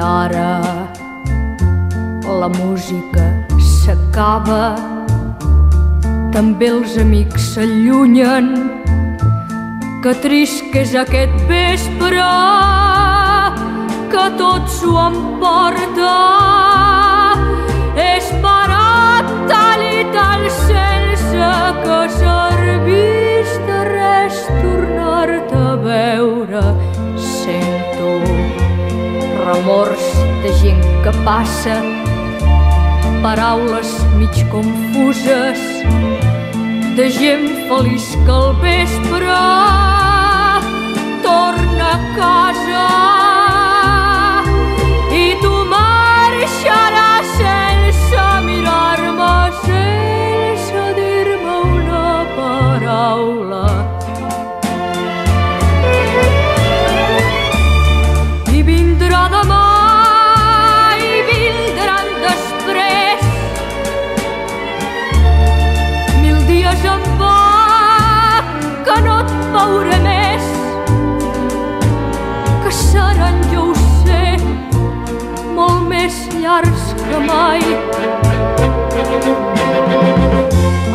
Ara la música s'acaba, també els amics s'allunyen, que trist que és aquest vespre, que tot s'ho emporta. Remors de gent que passa, paraules mig confuses, de gent feliç que al vespre llargs que mai.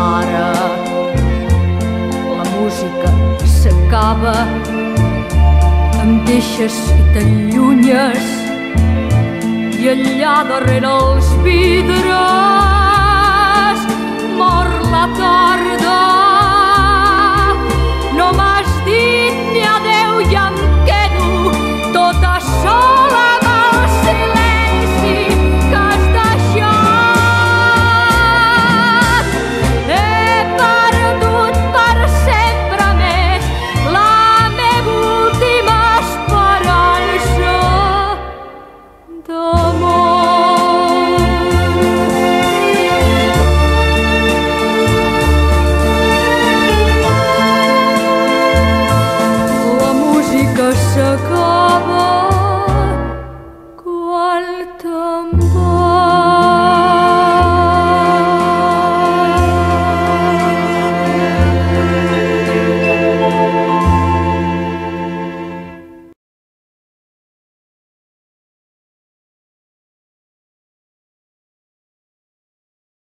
Ara la música s'acaba, em deixes i t'allunyes i allà darrere els vidres